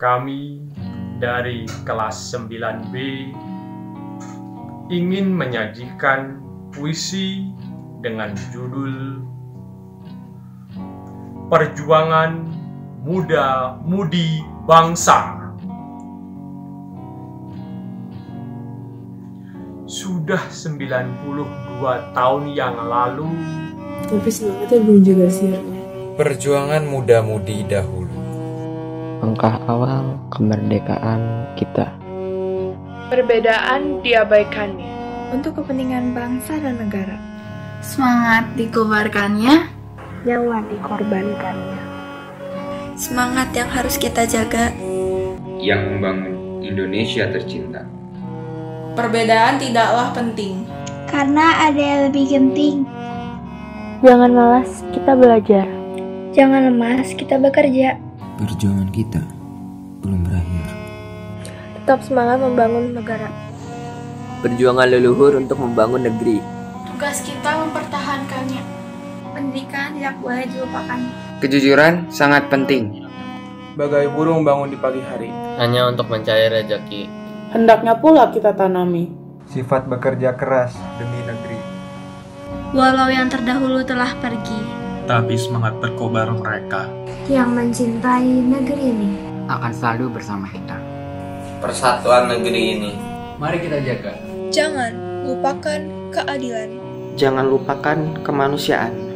Kami dari kelas 9B ingin menyajikan puisi dengan judul Perjuangan Muda Mudi Bangsa. Sudah 92 tahun yang lalu Tapi semangatnya belum juga sih. Perjuangan muda-mudi dahulu. Langkah awal kemerdekaan kita. Perbedaan diabaikannya. untuk kepentingan bangsa dan negara. Semangat dikobarkannya, Nyawa dikorbankannya. semangat yang harus kita jaga. yang membangun Indonesia tercinta. Perbedaan tidaklah penting. Karena ada yang lebih genting. Jangan malas, kita belajar. Jangan lemas, kita bekerja. Perjuangan kita belum berakhir. Tetap semangat membangun negara. Perjuangan leluhur untuk membangun negeri. Tugas kita mempertahankannya. Pendidikan tidak boleh dilupakan. Kejujuran sangat penting. Bagai burung bangun di pagi hari. Hanya untuk mencari rezeki. Hendaknya pula kita tanami. Sifat bekerja keras demi negeri. Walau yang terdahulu telah pergi, tapi semangat berkobar mereka Yang mencintai negeri ini. Akan selalu bersama kita. Persatuan negeri ini. Mari kita jaga. Jangan lupakan keadilan. Jangan lupakan kemanusiaan.